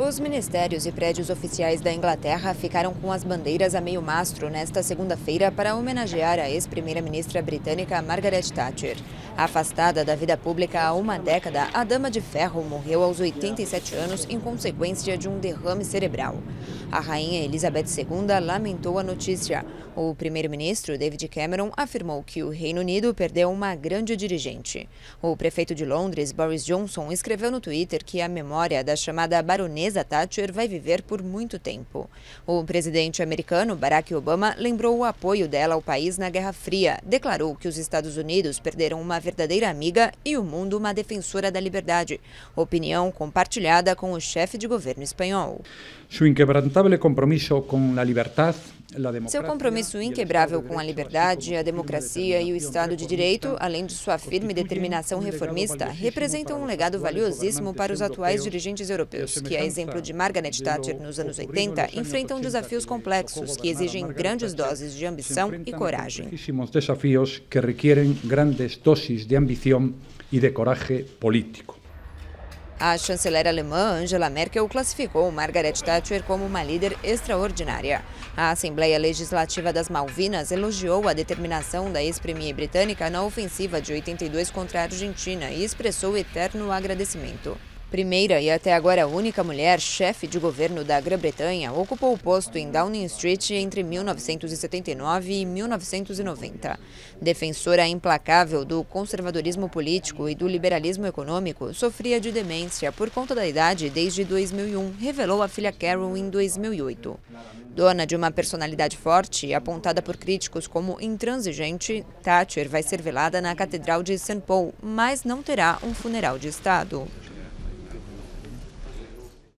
Os ministérios e prédios oficiais da Inglaterra ficaram com as bandeiras a meio mastro nesta segunda-feira para homenagear a ex-primeira-ministra britânica Margaret Thatcher. Afastada da vida pública há uma década, a Dama de Ferro morreu aos 87 anos em consequência de um derrame cerebral. A rainha Elizabeth II lamentou a notícia. O primeiro-ministro David Cameron afirmou que o Reino Unido perdeu uma grande dirigente. O prefeito de Londres, Boris Johnson, escreveu no Twitter que a memória da chamada baronesa Thatcher vai viver por muito tempo. O presidente americano Barack Obama lembrou o apoio dela ao país na Guerra Fria, declarou que os Estados Unidos perderam uma verdadeira amiga e o mundo uma defensora da liberdade. Opinião compartilhada com o chefe de governo espanhol. Seu inquebrantável compromisso com a liberdade seu compromisso inquebrável com a liberdade, a democracia e o Estado de Direito, além de sua firme determinação reformista, representam um legado valiosíssimo para os atuais dirigentes europeus, que, a exemplo de Margaret Thatcher nos anos 80, enfrentam desafios complexos que exigem grandes doses de ambição e coragem. desafios que requerem grandes doses de ambição e de coragem político. A chanceler alemã Angela Merkel classificou Margaret Thatcher como uma líder extraordinária. A Assembleia Legislativa das Malvinas elogiou a determinação da ex-premier britânica na ofensiva de 82 contra a Argentina e expressou eterno agradecimento. Primeira e até agora única mulher chefe de governo da Grã-Bretanha, ocupou o posto em Downing Street entre 1979 e 1990. Defensora implacável do conservadorismo político e do liberalismo econômico, sofria de demência por conta da idade desde 2001, revelou a filha Carol em 2008. Dona de uma personalidade forte apontada por críticos como intransigente, Thatcher vai ser velada na Catedral de St. Paul, mas não terá um funeral de Estado.